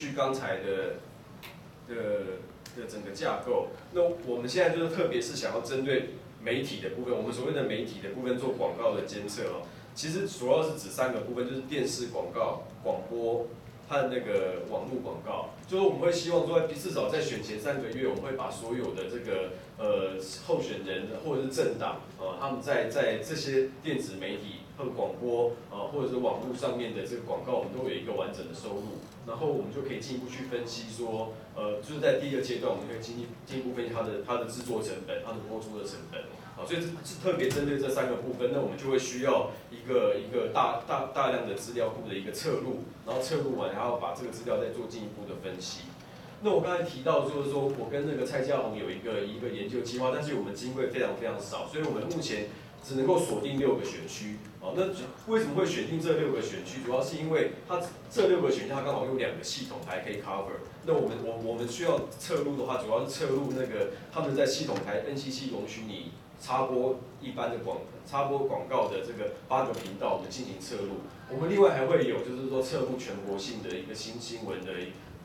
据刚才的的的整个架构，那我们现在就是特别是想要针对媒体的部分，我们所谓的媒体的部分做广告的监测哦，其实主要是指三个部分，就是电视广告、广播和那个网络广告。就是我们会希望说，至少在选前三个月，我们会把所有的这个呃候选人或者是政党，呃，他们在在这些电子媒体和广播呃，或者是网络上面的这个广告，我们都有一个完整的收入。然后我们就可以进一步去分析说，呃，就是在第一个阶段，我们可以进一进一步分析它的它的制作成本，它的播出的成本。好，所以是特别针对这三个部分，那我们就会需要一个一个大大大量的资料库的一个侧录，然后侧录完，然后把这个资料再做进一步的分析。那我刚才提到就是说我跟那个蔡家宏有一个一个研究计划，但是我们经费非常非常少，所以我们目前只能够锁定六个选区。好，那为什么会选定这六个选区？主要是因为它这六个选区它刚好用两个系统台可以 cover。那我们我我们需要侧录的话，主要是侧录那个他们在系统台 NCC 容许你。插播一般的广插播广告的这个八个频道，我们进行侧录。我们另外还会有就是说侧录全国性的一个新新闻的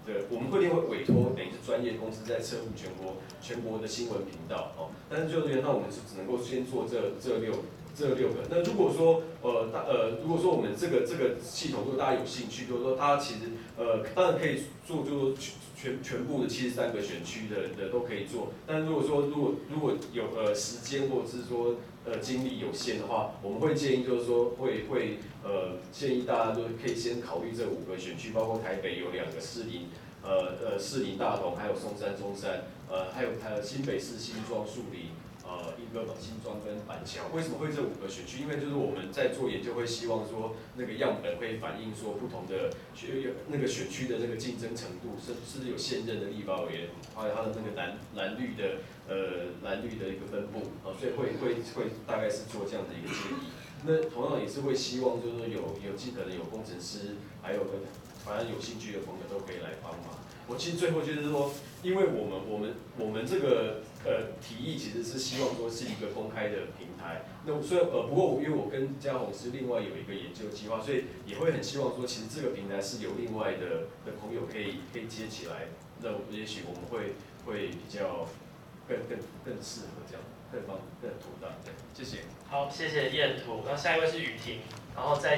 对，我们会另外委托等于是专业公司在测录全国全国的新闻频道哦。但是就是那我们是只能够先做这这六这六个。那如果说呃大呃如果说我们这个这个系统如果大家有兴趣，就是说它其实呃当然可以做就是。全全部的七十三个选区的的都可以做，但如果说如果如果有呃时间或者是说呃精力有限的话，我们会建议就是说会会呃建议大家都可以先考虑这五个选区，包括台北有两个市林，呃呃士林大同，还有松山中山，呃还有还有新北市新庄树林。呃，一个新庄跟板桥，为什么会这五个选区？因为就是我们在做研究，会希望说那个样本会反映说不同的选那个选区的那个竞争程度，是是有现任的立法委员，还有他的那个蓝蓝绿的呃蓝绿的一个分布啊，所以会会会大概是做这样的一个建议。那同样也是会希望就是说有有尽可能有工程师，还有个反正有兴趣的朋友都可以来帮忙。我其实最后就是说，因为我们我们我们这个呃提议其实是希望说是一个公开的平台。那虽然呃不过因为我跟嘉宏是另外有一个研究计划，所以也会很希望说，其实这个平台是有另外的的朋友可以可以接起来。那也许我们会会比较更更更适合这样，更方更妥当。对，谢谢。好，谢谢燕图。那下一位是雨婷，然后再。